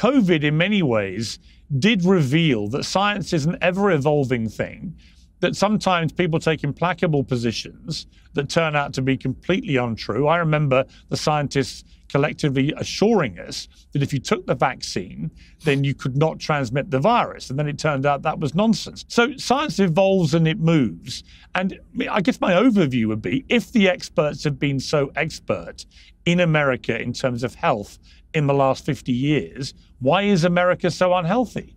COVID, in many ways, did reveal that science is an ever evolving thing, that sometimes people take implacable positions that turn out to be completely untrue. I remember the scientists collectively assuring us that if you took the vaccine, then you could not transmit the virus. And then it turned out that was nonsense. So science evolves and it moves. And I guess my overview would be if the experts have been so expert in America in terms of health in the last 50 years, why is America so unhealthy?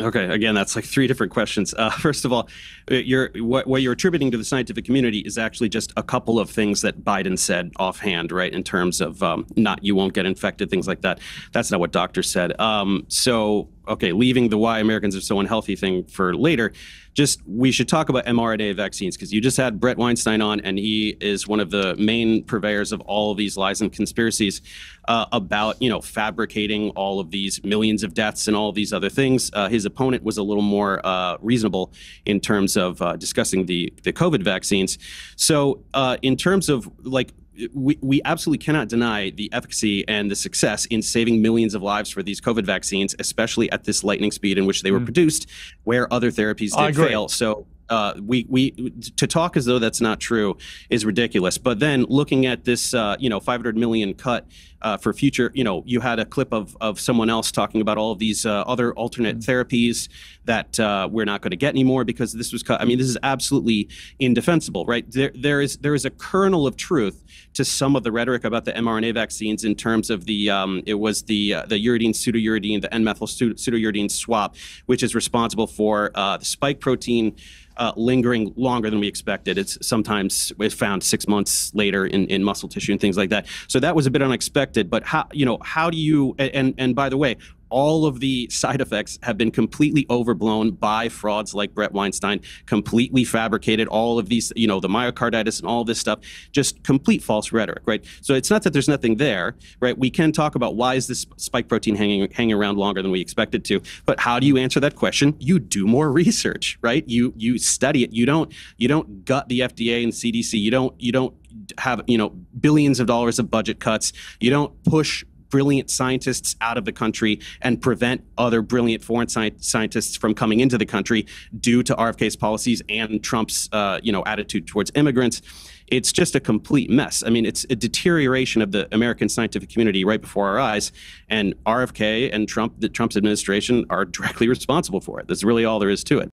Okay, again, that's like three different questions. Uh, first of all, uh, you're, what, what, you're attributing to the scientific community is actually just a couple of things that Biden said offhand, right? In terms of um, not you won't get infected, things like that. That's not what doctors said. Um, so okay, leaving the why Americans are so unhealthy thing for later, just we should talk about mRNA vaccines because you just had Bret Weinstein on, and he is one of the main purveyors of all of these lies and conspiracies uh, about you know fabricating all of these millions of deaths and all of these other things. Uh, his opponent was a little more uh, reasonable in terms of uh, discussing the the COVID vaccines. So uh, in terms of like we, we absolutely cannot deny the efficacy and the success in saving millions of lives for these COVID vaccines, especially at this lightning speed in which they were mm. produced, where other therapies did fail. So uh, we we to talk as though that's not true is ridiculous. But then looking at this, uh, you know, 500 million cut uh, for future, you know, you had a clip of of someone else talking about all of these uh, other alternate mm-hmm. therapies that uh, we're not going to get anymore because this was cut. I mean, this is absolutely indefensible, right? There there is there is a kernel of truth to some of the rhetoric about the mRNA vaccines in terms of the um, it was the uh, the uridine pseudouridine the N-methyl pseudouridine swap, which is responsible for the spike protein uh, lingering longer than we expected. It's sometimes it's found six months later in, in muscle tissue and things like that. So that was a bit unexpected. But how you know how do you and and by the way, all of the side effects have been completely overblown by frauds like Bret Weinstein, completely fabricated. All of these, you know, the myocarditis and all this stuff, just complete false rhetoric, right? So it's not that there's nothing there, right? We can talk about why is this spike protein hanging hanging around longer than we expected to, but how do you answer that question? You do more research, right? You you study it. You don't you don't gut the FDA and CDC. You don't you don't have you know billions of dollars of budget cuts. You don't push brilliant scientists out of the country and prevent other brilliant foreign sci- scientists from coming into the country due to RFK's policies and Trump's uh, you know attitude towards immigrants. It's just a complete mess. I mean, it's a deterioration of the American scientific community right before our eyes, and RFK and Trump, the Trump's administration, are directly responsible for it. That's really all there is to it.